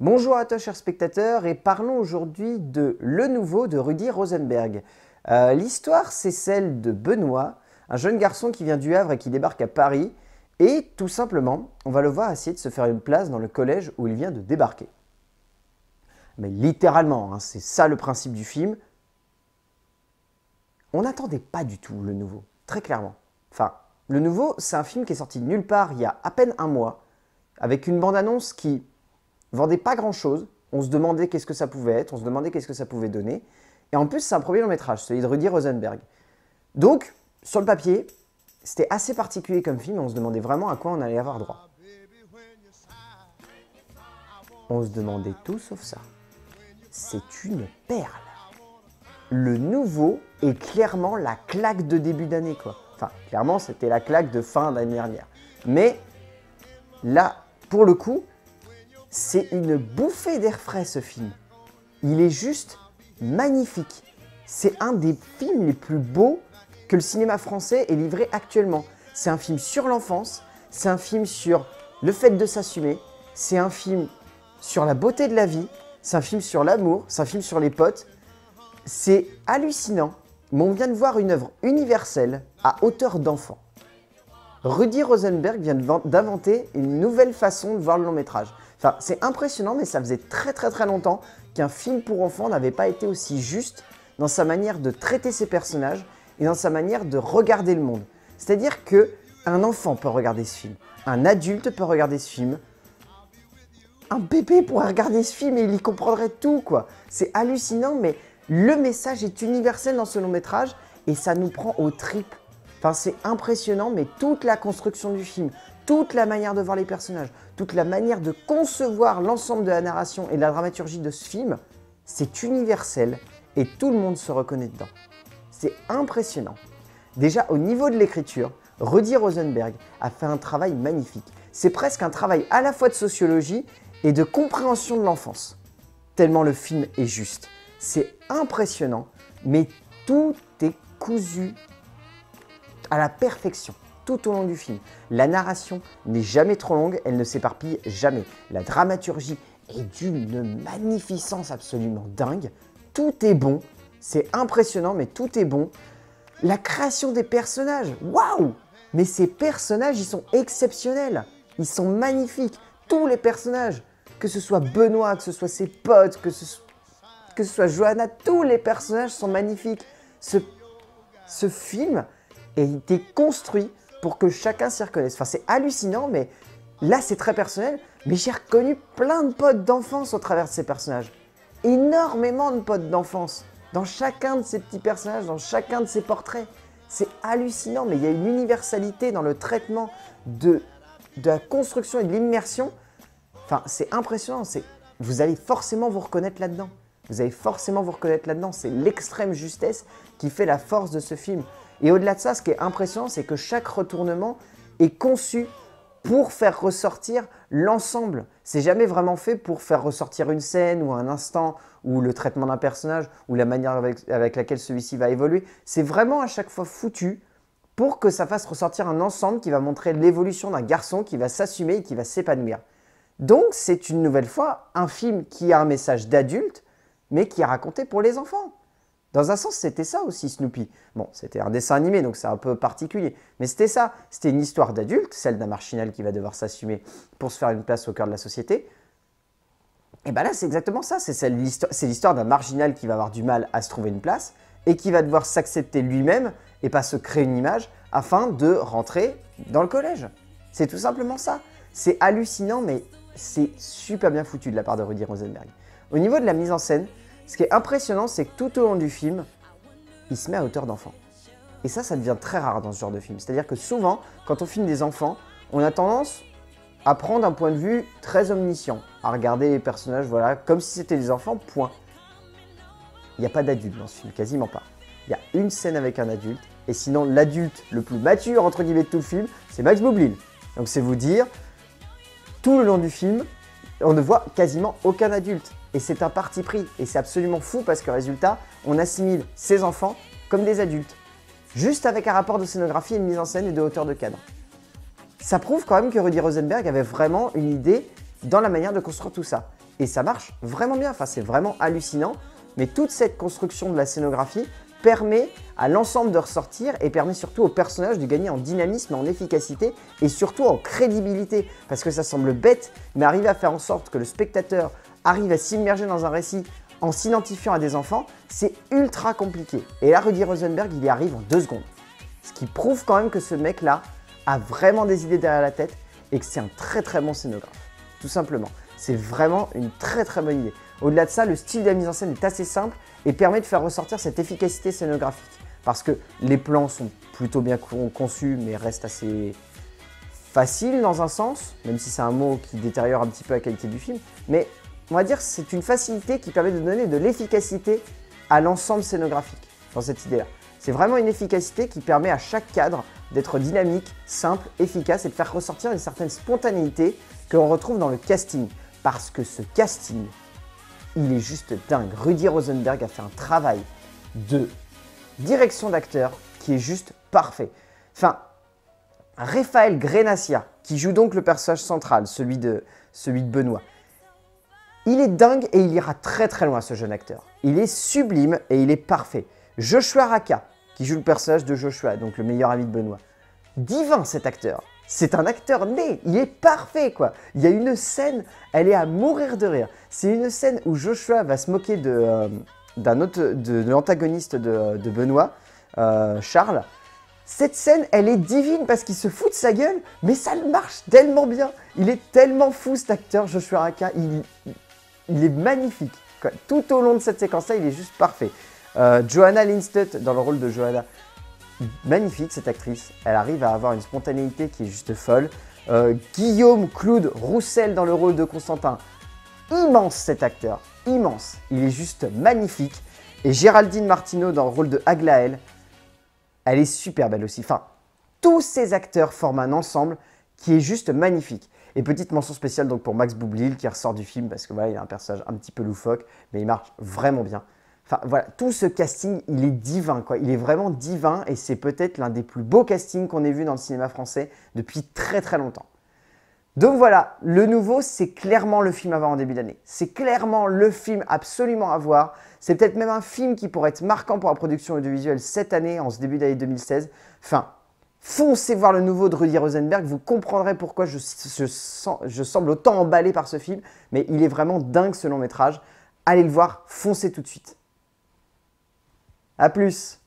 Bonjour à toi chers spectateurs et parlons aujourd'hui de Le Nouveau de Rudy Rosenberg. Euh, l'histoire c'est celle de Benoît, un jeune garçon qui vient du Havre et qui débarque à Paris et tout simplement on va le voir essayer de se faire une place dans le collège où il vient de débarquer. Mais littéralement, hein, c'est ça le principe du film. On n'attendait pas du tout Le Nouveau, très clairement. Enfin, Le Nouveau c'est un film qui est sorti de nulle part il y a à peine un mois avec une bande-annonce qui vendait pas grand-chose. On se demandait qu'est-ce que ça pouvait être, on se demandait qu'est-ce que ça pouvait donner. Et en plus, c'est un premier long métrage, celui de Rudy Rosenberg. Donc, sur le papier, c'était assez particulier comme film, on se demandait vraiment à quoi on allait avoir droit. On se demandait tout sauf ça. C'est une perle. Le nouveau est clairement la claque de début d'année, quoi. Enfin, clairement, c'était la claque de fin d'année dernière. Mais là, pour le coup, c'est une bouffée d'air frais ce film. Il est juste magnifique. C'est un des films les plus beaux que le cinéma français ait livré actuellement. C'est un film sur l'enfance, c'est un film sur le fait de s'assumer, c'est un film sur la beauté de la vie, c'est un film sur l'amour, c'est un film sur les potes. C'est hallucinant, mais on vient de voir une œuvre universelle à hauteur d'enfant. Rudy Rosenberg vient d'inventer une nouvelle façon de voir le long métrage c'est impressionnant, mais ça faisait très très très longtemps qu'un film pour enfants n'avait pas été aussi juste dans sa manière de traiter ses personnages et dans sa manière de regarder le monde. C'est-à-dire que un enfant peut regarder ce film, un adulte peut regarder ce film, un bébé pourrait regarder ce film et il y comprendrait tout quoi. C'est hallucinant, mais le message est universel dans ce long métrage et ça nous prend au tripes. Enfin, c'est impressionnant, mais toute la construction du film, toute la manière de voir les personnages, toute la manière de concevoir l'ensemble de la narration et de la dramaturgie de ce film, c'est universel et tout le monde se reconnaît dedans. C'est impressionnant. Déjà au niveau de l'écriture, Rudy Rosenberg a fait un travail magnifique. C'est presque un travail à la fois de sociologie et de compréhension de l'enfance. Tellement le film est juste. C'est impressionnant, mais tout est cousu à la perfection tout au long du film. La narration n'est jamais trop longue, elle ne s'éparpille jamais. La dramaturgie est d'une magnificence absolument dingue. Tout est bon, c'est impressionnant, mais tout est bon. La création des personnages, waouh Mais ces personnages, ils sont exceptionnels. Ils sont magnifiques. Tous les personnages, que ce soit Benoît, que ce soit ses potes, que ce, soit Johanna, tous les personnages sont magnifiques. Ce film a été construit pour que chacun s'y reconnaisse. Enfin, c'est hallucinant, mais là, c'est très personnel. Mais j'ai reconnu plein de potes d'enfance au travers de ces personnages. Énormément de potes d'enfance. Dans chacun de ces petits personnages, dans chacun de ces portraits. C'est hallucinant, mais il y a une universalité dans le traitement de, de la construction et de l'immersion. Enfin, c'est impressionnant. Vous allez forcément vous reconnaître là-dedans. Vous allez forcément vous reconnaître là-dedans. C'est l'extrême justesse qui fait la force de ce film. Et au-delà de ça, ce qui est impressionnant, c'est que chaque retournement est conçu pour faire ressortir l'ensemble. C'est jamais vraiment fait pour faire ressortir une scène ou un instant ou le traitement d'un personnage ou la manière avec, laquelle celui-ci va évoluer. C'est vraiment à chaque fois foutu pour que ça fasse ressortir un ensemble qui va montrer l'évolution d'un garçon qui va s'assumer et qui va s'épanouir. Donc c'est une nouvelle fois un film qui a un message d'adulte mais qui est raconté pour les enfants. Dans un sens, c'était ça aussi Snoopy. Bon, c'était un dessin animé, donc c'est un peu particulier. Mais c'était ça. C'était une histoire d'adulte, celle d'un marginal qui va devoir s'assumer pour se faire une place au cœur de la société. Et bien là, c'est exactement ça. C'est l'histoire d'un marginal qui va avoir du mal à se trouver une place et qui va devoir s'accepter lui-même et pas se créer une image afin de rentrer dans le collège. C'est tout simplement ça. C'est hallucinant, mais c'est super bien foutu de la part de Rudy Rosenberg. Au niveau de la mise en scène, ce qui est impressionnant, c'est que tout au long du film, il se met à hauteur d'enfant. Et ça, ça devient très rare dans ce genre de film. C'est-à-dire que souvent, quand on filme des enfants, on a tendance à prendre un point de vue très omniscient, à regarder les personnages, voilà, comme si c'était des enfants, point. Il n'y a pas d'adulte dans ce film, quasiment pas. Il y a une scène avec un adulte, et sinon l'adulte le plus mature, entre guillemets, de tout le film, c'est Max Boublil. Donc c'est vous dire, tout le long du film, on ne voit quasiment aucun adulte. Et c'est un parti pris. Et c'est absolument fou parce que résultat, on assimile ces enfants comme des adultes. Juste avec un rapport de scénographie une mise en scène et de hauteur de cadre. Ça prouve quand même que Rudy Rosenberg avait vraiment une idée dans la manière de construire tout ça. Et ça marche vraiment bien, enfin c'est vraiment hallucinant. Mais toute cette construction de la scénographie permet à l'ensemble de ressortir et permet surtout au personnage de gagner en dynamisme, en efficacité et surtout en crédibilité. Parce que ça semble bête, mais arriver à faire en sorte que le spectateur arrive à s'immerger dans un récit en s'identifiant à des enfants, c'est ultra compliqué. Et là, Rudy Rosenberg, il y arrive en deux secondes. Ce qui prouve quand même que ce mec-là a vraiment des idées derrière la tête et que c'est un très très bon scénographe. Tout simplement. C'est vraiment une très très bonne idée. Au-delà de ça, le style de la mise en scène est assez simple et permet de faire ressortir cette efficacité scénographique. Parce que les plans sont plutôt bien conçus mais restent assez faciles dans un sens, même si c'est un mot qui détériore un petit peu la qualité du film. Mais on va dire que c'est une facilité qui permet de donner de l'efficacité à l'ensemble scénographique dans cette idée-là. C'est vraiment une efficacité qui permet à chaque cadre d'être dynamique, simple, efficace et de faire ressortir une certaine spontanéité que l'on retrouve dans le casting. Parce que ce casting, il est juste dingue. Rudy Rosenberg a fait un travail de direction d'acteur qui est juste parfait. Enfin, Raphaël Grenacia, qui joue donc le personnage central, celui de, celui de Benoît, il est dingue et il ira très très loin ce jeune acteur. Il est sublime et il est parfait. Joshua Raka, qui joue le personnage de Joshua, donc le meilleur ami de Benoît. Divin cet acteur. C'est un acteur né, il est parfait quoi. Il y a une scène, elle est à mourir de rire. C'est une scène où Joshua va se moquer de, euh, d'un autre, de, l'antagoniste de, Benoît, euh, Charles. Cette scène, elle est divine parce qu'il se fout de sa gueule, mais ça marche tellement bien. Il est tellement fou cet acteur, Joshua Raka. Il, est magnifique. Tout au long de cette séquence-là, il est juste parfait. Euh, Johanna Lindstedt dans le rôle de Johanna, magnifique cette actrice. Elle arrive à avoir une spontanéité qui est juste folle. Euh, Guillaume Claude Roussel dans le rôle de Constantin, immense cet acteur, immense. Il est juste magnifique. Et Géraldine Martineau dans le rôle de Aglaël, elle est super belle aussi. Enfin, tous ces acteurs forment un ensemble qui est juste magnifique. Et petite mention spéciale donc pour Max Boublil qui ressort du film parce que voilà, il a un personnage un petit peu loufoque, mais il marche vraiment bien. Enfin voilà, tout ce casting, il est divin quoi. Il est vraiment divin et c'est peut-être l'un des plus beaux castings qu'on ait vu dans le cinéma français depuis très très longtemps. Donc voilà, le nouveau, c'est clairement le film à voir en début d'année. C'est clairement le film absolument à voir. C'est peut-être même un film qui pourrait être marquant pour la production audiovisuelle cette année, en ce début d'année 2016. Enfin, Foncez voir le nouveau de Rudy Rosenberg, vous comprendrez pourquoi je, je semble autant emballé par ce film, mais il est vraiment dingue ce long métrage. Allez le voir, foncez tout de suite. A plus